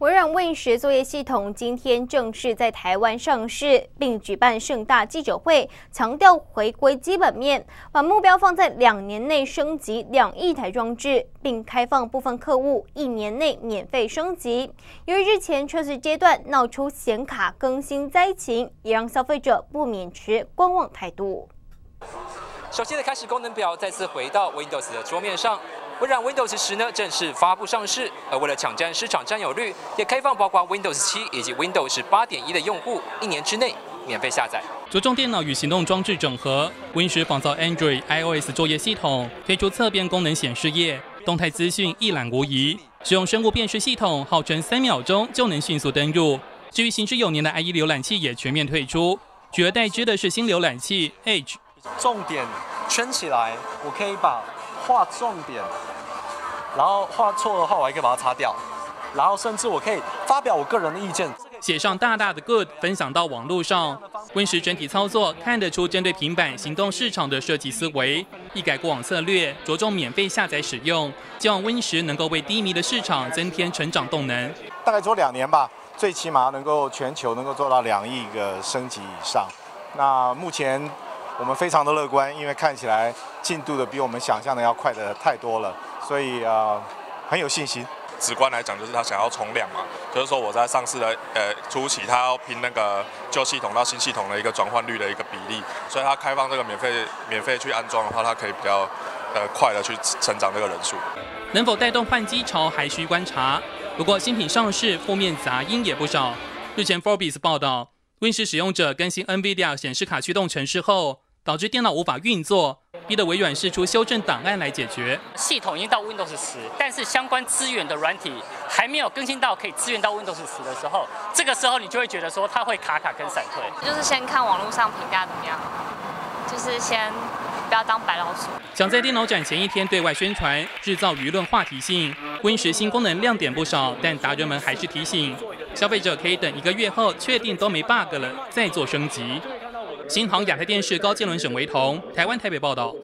微软 Win 十作业系统今天正式在台湾上市，并举办盛大记者会，强调回归基本面，把目标放在两年内升级两亿台装置，并开放部分客户一年内免费升级。由于日前测试阶段闹出显卡更新灾情，也让消费者不免持观望态度。首先的开始功能表再次回到 Windows 的桌面上。微软 Windows 十呢正式发布上市，而为了抢占市场占有率，也开放包括 Windows 七以及 Windows 八点一的用户一年之内免费下载。着重电脑与行动装置整合，Win 十仿造 Android iOS 作业系统，推出侧边功能显示页，动态资讯一览无遗。使用生物辨识系统，号称三秒钟就能迅速登入。至于行之有年的 IE 浏览器也全面退出，取而代之的是新浏览器 Edge。重点圈起来，我可以把。画重点，然后画错的话，我还可以把它擦掉，然后甚至我可以发表我个人的意见，写上大大的 Good，分享到网络上。Win 十整体操作看得出针对平板行动市场的设计思维，一改过往策略，着重免费下载使用，希望 Win 十能够为低迷的市场增添成长动能。大概做两年吧，最起码能够全球能够做到两亿个升级以上。那目前。我们非常的乐观，因为看起来进度的比我们想象的要快的太多了，所以呃很有信心。直观来讲，就是他想要冲量嘛，就是说我在上市的呃初期，他要拼那个旧系统到新系统的一个转换率的一个比例，所以他开放这个免费免费去安装的话，它可以比较呃快的去成长这个人数。能否带动换机潮还需观察。不过新品上市，负面杂音也不少。日前 Forbes 报道，Win 十使用者更新 NVIDIA 显示卡驱动程式后。导致电脑无法运作，逼得微软试出修正档案来解决。系统已经到 Windows 十，但是相关资源的软体还没有更新到可以支援到 Windows 十的时候，这个时候你就会觉得说它会卡卡跟闪退。就是先看网络上评价怎么样，就是先不要当白老鼠。想在电脑展前一天对外宣传，制造舆论话题性。Win 十新功能亮点不少，但达人们还是提醒消费者可以等一个月后确定都没 bug 了再做升级。新航亚太电视高建伦沈维彤，台湾台北报道。